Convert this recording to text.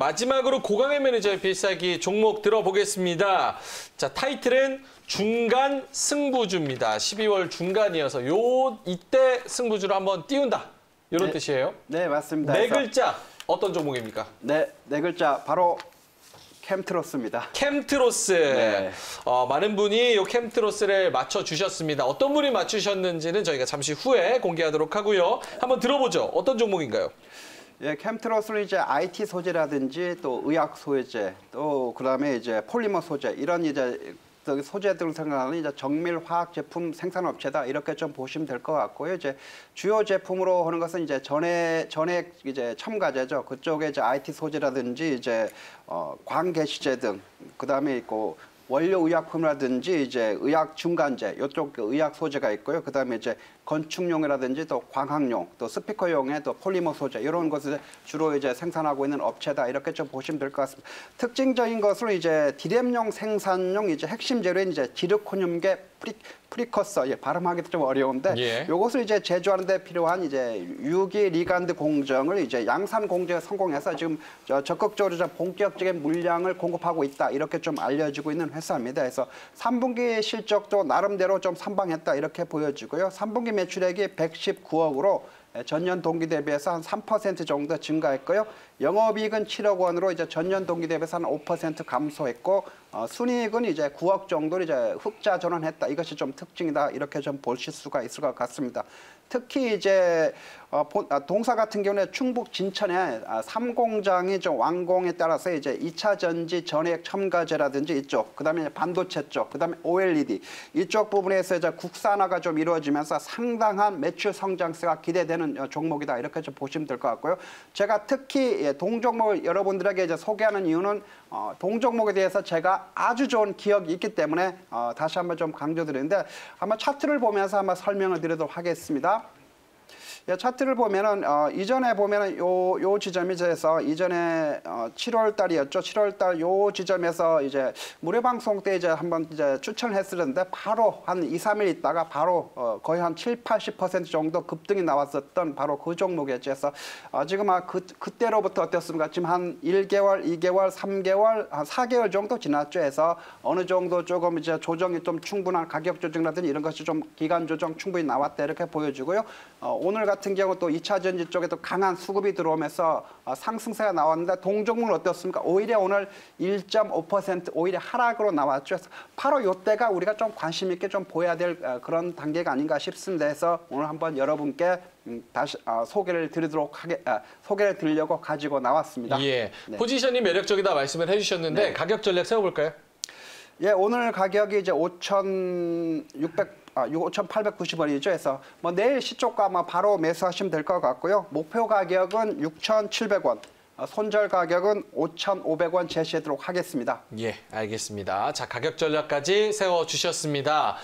마지막으로 고강의 매니저의 필살기 종목 들어보겠습니다. 자, 타이틀은 중간 승부주입니다. 12월 중간이어서 요 이때 승부주를 한번 띄운다. 이런 네. 뜻이에요. 네, 맞습니다. 네 글자 어떤 종목입니까? 네, 네 글자 바로 캠트로스입니다. 캠트로스. 네. 어, 많은 분이 이 캠트로스를 맞춰 주셨습니다. 어떤 분이 맞추셨는지는 저희가 잠시 후에 공개하도록 하고요. 한번 들어보죠. 어떤 종목인가요? 예, 캠트로스는 이제 IT 소재라든지 또 의학 소재, 또 그다음에 이제 폴리머 소재 이런 이제 소재들을 생산하는 이제 정밀 화학 제품 생산 업체다 이렇게 좀 보시면 될 것 같고요. 이제 주요 제품으로 하는 것은 이제 전액 전액 이제 첨가제죠. 그쪽에 이제 IT 소재라든지 이제 어, 광개시제 등 그다음에 있고 원료 의약품이라든지 이제 의약 중간재 이쪽 그 의약 소재가 있고요. 그다음에 이제 건축용이라든지 또 광학용, 또 스피커용의 또 폴리머 소재 이런 것을 주로 이제 생산하고 있는 업체다 이렇게 좀 보시면 될 것 같습니다. 특징적인 것으로 이제 디램용 생산용 이제 핵심 재료인 이제 지르코늄계 pre, precursor 예, 발음하기도 좀 어려운데 예. 요것을 이제 제조하는 데 필요한 이제 유기 리간드 공정을 이제 양산 공정에 성공해서 지금 저 적극적으로 좀 본격적인 물량을 공급하고 있다 이렇게 좀 알려지고 있는 회사입니다. 그래서 3분기 실적도 나름대로 좀 선방했다 이렇게 보여지고요. 3분기 매출액이 119억으로 전년 동기 대비해서 한 3% 정도 증가했고요. 영업이익은 7억 원으로 이제 전년 동기 대비해서 한 5% 감소했고 어, 순이익은 이제 9억 정도로 이제 흑자 전환했다. 이것이 좀 특징이다. 이렇게 좀 보실 수가 있을 것 같습니다. 특히 이제 어, 본- 아, 동사 같은 경우에 충북 진천에 아, 삼공장이 좀 완공에 따라서 이제 2차 전지 전액 첨가제라든지 이쪽, 그다음에 반도체 쪽, 그다음에 OLED 이쪽 부분에서 이제 국산화가 좀 이루어지면서 상당한 매출 성장세가 기대되는 어, 종목이다 이렇게 좀 보시면 될 것 같고요. 제가 특히 예, 동종목을 여러분들에게 이제 소개하는 이유는 어, 동종목에 대해서 제가 아주 좋은 기억이 있기 때문에 어, 다시 한번 좀 강조드리는데 한번 차트를 보면서 한번 설명을 드리도록 하겠습니다. 예, 차트를 보면은 어, 이전에 보면은 요 요 지점이 돼서 이전에 어, 7월 달이었죠. 7월 달 요 지점에서 이제 무료 방송 때 이제 한번 이제 추천을 했었는데 바로 한 2, 3일 있다가 바로 어, 거의 한 7, 80% 정도 급등이 나왔었던 바로 그 종목이었죠. 그래서 어, 지금 아, 그 그때로부터 어땠습니까? 지금 한 1개월, 2개월, 3개월, 한 4개월 정도 지났죠. 해서 어느 정도 조금 이제 조정이 좀 충분한 가격 조정이라든지 이런 것이 좀 기간 조정 충분히 나왔다 이렇게 보여주고요. 어, 오늘 같은 경우 또 2차 전지 쪽에 도 강한 수급이 들어오면서 어, 상승세가 나왔는데 동종목은 어떻습니까? 오히려 오늘 1.5% 오히려 하락으로 나왔죠. 그래서 바로 이때가 우리가 좀 관심 있게 좀 보여야 될 어, 그런 단계가 아닌가 싶습니다. 해서 오늘 한번 여러분께 음, 다시 어, 소개를 드리도록 하게 아, 소개를 드리려고 가지고 나왔습니다. 예. 네. 포지션이 매력적이다 말씀을 해주셨는데 네. 가격 전략 세워볼까요? 예, 오늘 가격이 이제 5,600 아, 5,890원이죠. 그래서 뭐 내일 시초가 아마 바로 매수하시면 될 것 같고요. 목표 가격은 6,700원, 어, 손절 가격은 5,500원 제시하도록 하겠습니다. 예, 알겠습니다. 자, 가격 전략까지 세워 주셨습니다.